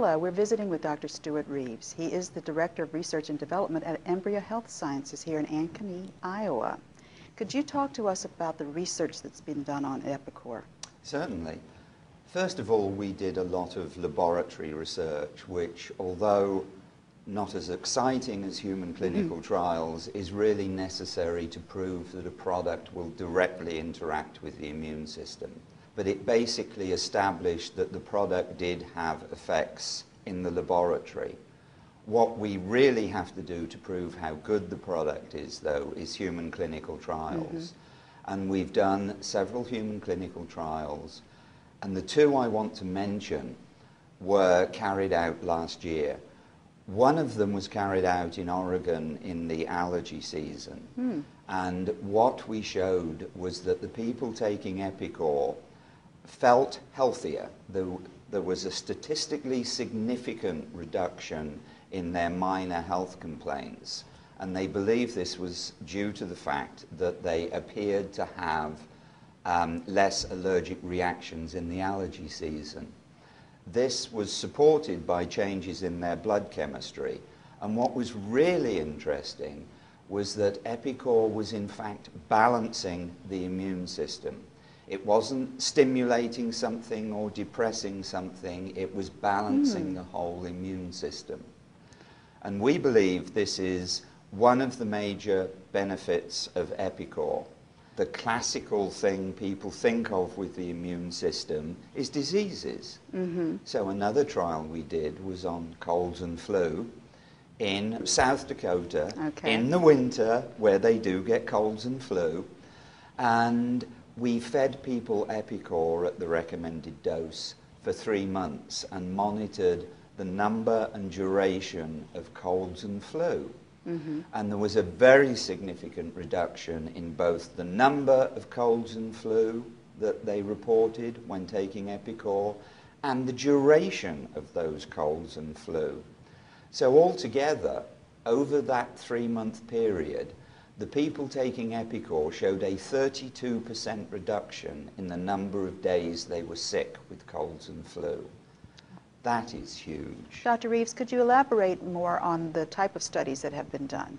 Stella, we're visiting with Dr. Stuart Reeves. He is the Director of Research and Development at Embria Health Sciences here in Ankeny, Iowa. Could you talk to us about the research that's been done on Epicor? Certainly. First of all, we did a lot of laboratory research, which, although not as exciting as human clinical mm -hmm. trials, is really necessary to prove that a product will directly interact with the immune system. But it basically established that the product did have effects in the laboratory. What we really have to do to prove how good the product is, though, is human clinical trials. Mm -hmm. And we've done several human clinical trials. And the two I want to mention were carried out last year. One of them was carried out in Oregon in the allergy season. Mm. And what we showed was that the people taking Epicor felt healthier. There, there was a statistically significant reduction in their minor health complaints. And they believe this was due to the fact that they appeared to have um, less allergic reactions in the allergy season. This was supported by changes in their blood chemistry. And what was really interesting was that Epicor was in fact balancing the immune system. It wasn't stimulating something or depressing something, it was balancing mm. the whole immune system. And we believe this is one of the major benefits of Epicor. The classical thing people think of with the immune system is diseases. Mm-hmm. So, another trial we did was on colds and flu in South Dakota okay. in the winter where they do get colds and flu. And we fed people Epicor at the recommended dose for three months and monitored the number and duration of colds and flu. Mm-hmm. And there was a very significant reduction in both the number of colds and flu that they reported when taking Epicor and the duration of those colds and flu. So, altogether, over that three month period, the people taking Epicor showed a 32% reduction in the number of days they were sick with colds and flu. That is huge. Dr. Reeves, could you elaborate more on the type of studies that have been done?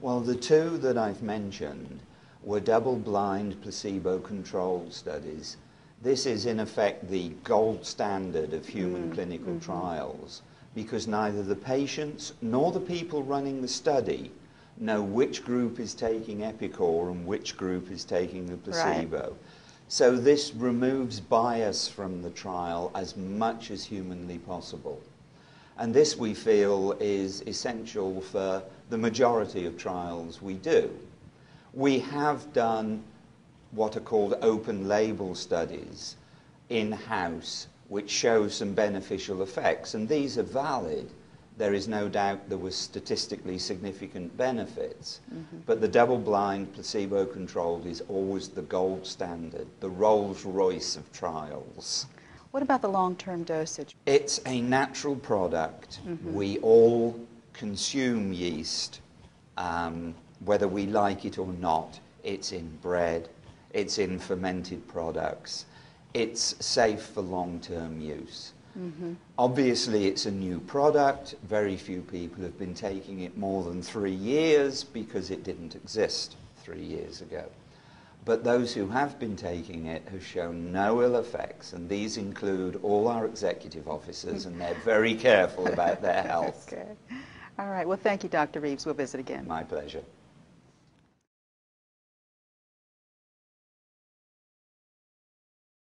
Well, the two that I've mentioned were double-blind, placebo-controlled studies. This is, in effect, the gold standard of human mm. clinical mm -hmm. trials because neither the patients nor the people running the study know which group is taking Epicor and which group is taking the placebo. Right. So this removes bias from the trial as much as humanly possible. And this, we feel, is essential for the majority of trials we do. We have done what are called open label studies in-house, which show some beneficial effects, and these are valid there is no doubt there was statistically significant benefits. Mm-hmm. But the double blind, placebo controlled is always the gold standard, the Rolls Royce of trials. What about the long term dosage? It's a natural product. Mm-hmm. We all consume yeast, um, whether we like it or not. It's in bread, it's in fermented products, it's safe for long term use. Mm-hmm. Obviously, it's a new product. Very few people have been taking it more than three years because it didn't exist three years ago. But those who have been taking it have shown no ill effects, and these include all our executive officers, and they're very careful about their health. Okay. All right. Well, thank you, Dr. Reeves. We'll visit again. My pleasure.